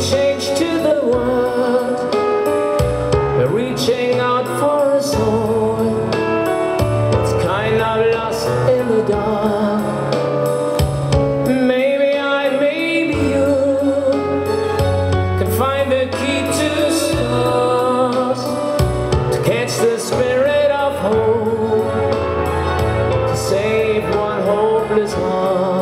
change to the world. We're reaching out for a soul. It's kind of lost in the dark. Maybe I, maybe you Can find the key to the stars To catch the spirit of hope. To save one hopeless heart.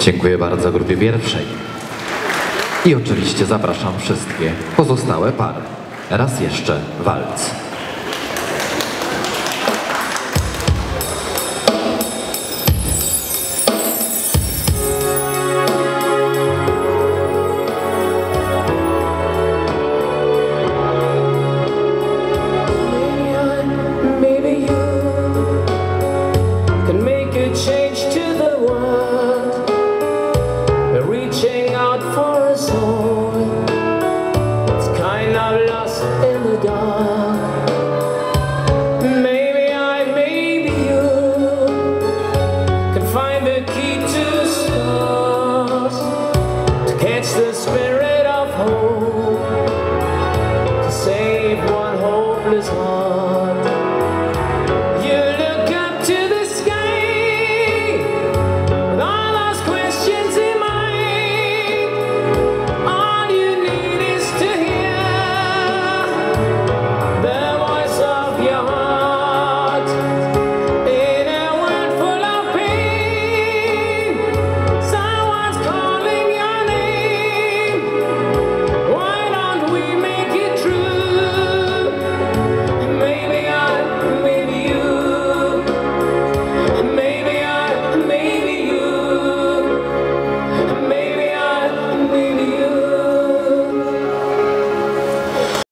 Dziękuję bardzo grupie pierwszej. I oczywiście zapraszam wszystkie pozostałe pary. Raz jeszcze walc. Lost in the dark. Maybe I, maybe you can find the key to stars to catch the spirit of hope to save one hopeless heart.